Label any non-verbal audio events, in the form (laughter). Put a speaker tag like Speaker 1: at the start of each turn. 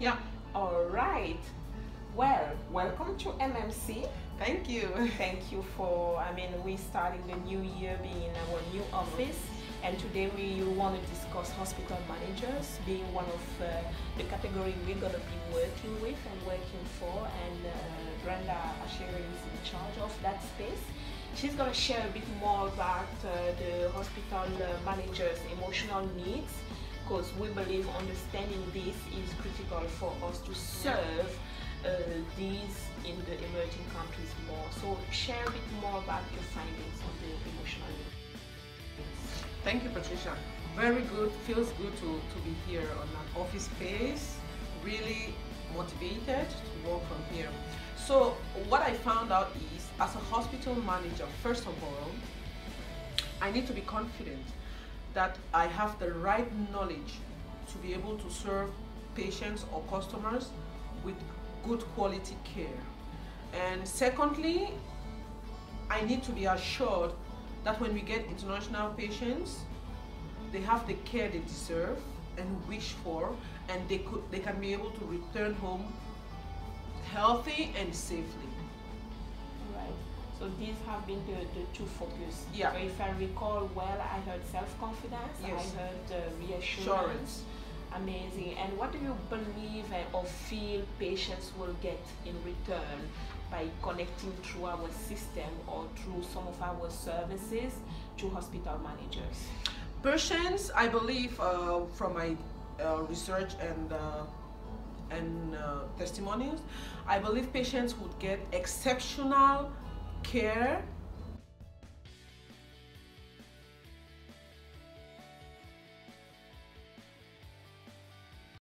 Speaker 1: Yeah.
Speaker 2: All right. Well, welcome to MMC.
Speaker 1: Thank you. (laughs)
Speaker 2: Thank you for, I mean, we starting the new year being in our new office. And today we want to discuss hospital managers being one of uh, the category we're going to be working with and working for. And uh, Brenda Ashere is in charge of that space. She's going to share a bit more about uh, the hospital uh, managers' emotional needs because we believe understanding this is critical for us to serve uh, these in the emerging countries more. So share a bit more about your findings on the emotional needs.
Speaker 1: Thank you, Patricia. Very good. Feels good to, to be here on an office space. Really motivated to work from here. So what I found out is, as a hospital manager, first of all, I need to be confident that I have the right knowledge to be able to serve patients or customers with good quality care. And secondly, I need to be assured that when we get international patients, they have the care they deserve and wish for, and they could they can be able to return home healthy and safely.
Speaker 2: So these have been the, the two focus.
Speaker 1: Yeah.
Speaker 2: So if I recall well, I heard self-confidence,
Speaker 1: Yes.
Speaker 2: I heard uh, reassurance.
Speaker 1: Assurance.
Speaker 2: Amazing. And what do you believe uh, or feel patients will get in return by connecting through our system or through some of our services to hospital managers?
Speaker 1: Patients, I believe, uh, from my uh, research and uh, and uh, testimonials, I believe patients would get exceptional care